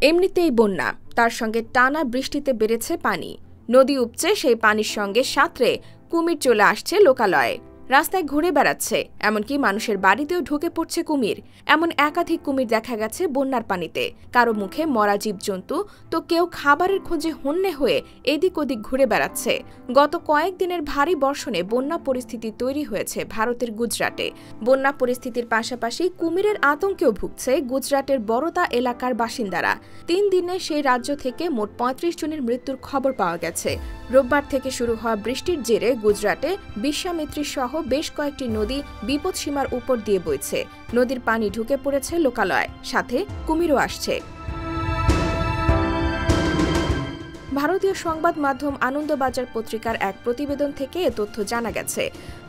এমনিতেই বন্যা। তার সঙ্গে টানা বৃষ্টিতে বেড়েছে পানি। নদী উপচে সেই পানির সঙ্গে সাঁতরে কুমির চলে আসছে লোকালয়ে। রাস্তায় ঘুরে বেড়াচ্ছে, এমনকি মানুষের বাড়িতেও ঢুকে পড়ছে কুমির। এমন একাধিক কুমির দেখা গেছে বন্যার পানিতে। কারও মুখে মরা জীবজন্তু, তো কেউ খাবারের খোঁজে হন্যে হয়ে এদিক ওদিক ঘুরে বেড়াচ্ছে। গত কয়েকদিনের ভারী বর্ষণে বন্যা পরিস্থিতি তৈরি হয়েছে ভারতের গুজরাটে। বন্যা পরিস্থিতির পাশাপাশি কুমিরের আতঙ্কেও ভুগছে গুজরাটের বড়তা এলাকার বাসিন্দারা। তিন দিনে সেই রাজ্য থেকে মোট পঁয়ত্রিশ জনের মৃত্যুর খবর পাওয়া গেছে। রোববার থেকে শুরু হওয়া বৃষ্টির জেরে গুজরাটে বিশ্বামিত্রী সহ বেশ কয়েকটি নদী বিপদসীমার উপর দিয়ে বইছে। নদীর পানি ঢুকে পড়েছে লোকালয়। সাথে কুমিরও আসছে। ভারতীয় সংবাদ মাধ্যম আনন্দবাজার পত্রিকার এক প্রতিবেদন থেকে এ তথ্য জানা গেছে।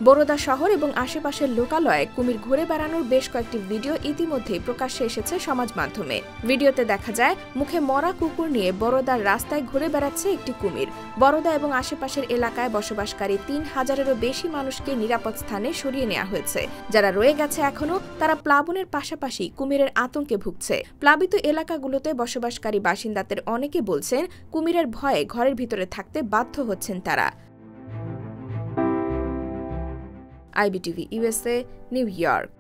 বরোদা শহর এবং আশেপাশের লোকালয়ে কুমির ঘুরে বেড়ানোর বেশ কয়েকটি ভিডিও ইতিমধ্যেই প্রকাশ্যে এসেছে সমাজ মাধ্যমে। ভিডিওতে দেখা যায়, মুখে মরা কুকুর নিয়ে বরোদার রাস্তায় ঘুরে বেড়াচ্ছে একটি কুমির। বরোদা এবং আশেপাশের এলাকায় বসবাসকারী তিন হাজারেরও বেশি মানুষকে নিরাপদ স্থানে সরিয়ে নেওয়া হয়েছে। যারা রয়ে গেছে এখনও তারা প্লাবনের পাশাপাশি কুমিরের আতঙ্কে ভুগছে। প্লাবিত এলাকাগুলোতে বসবাসকারী বাসিন্দাদের অনেকে বলছেন, কুমিরের ভয়ে ঘরের ভিতরে থাকতে বাধ্য হচ্ছেন তারা। IBTV USA New York.